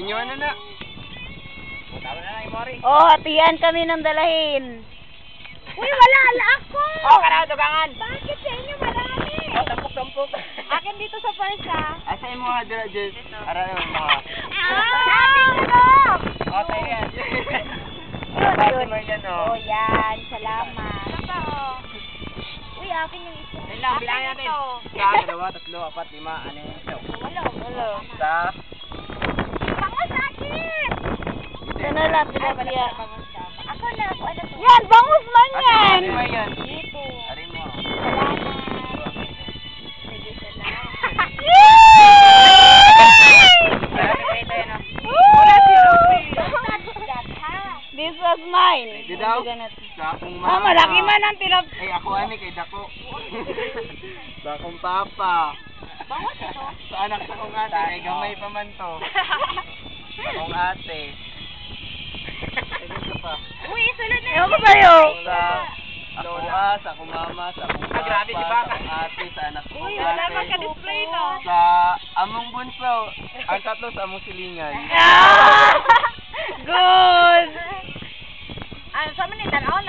inyo ano na. Tama na lang, Mori. Oh, hatian kami ng dalahin. Uy, wala, ala ako! Oh, karaw, dugangan. Bakit sa inyo marami? Oh, tampok-tampok. Akin dito sa first, ha? Asa yung mga dira dyan? Ara yung mga. Ah! Oh, tayo yan. Yun, Sabi yun. mo yan, Oh, oh. yan. Salamat. Uy, akin yung isa. Ayun lang, bilangin natin. ito. Isa, dalawa, tatlo, apat, lima, anim, ito. Wala, wala. Isa. Bango sa akin! Ito na lang, pinagya. Ako na, ako ano to? Yan, bangus man yan! Ano yan? Dito. Mo. Yan, That, ha? This was mine. Di daw. Sa akong Ah, malaki man ang tilap. Ay, ako ani kay Dako. sa akong papa. Bango ito. Sa anak sa akong ate, kay gamay pa man to. Sa akong ate pa. Uy, sunod na. Ewan ko sa'yo. Ako nga, ah, sa akong sa akong ah, papa, grabe, di ba? sa akong ate, sa anak ko. Uy, wala kang ka-display, no? Sa among bunso, ang tatlo sa among silingan. Ah! Good! Ano, sa manitan, oh,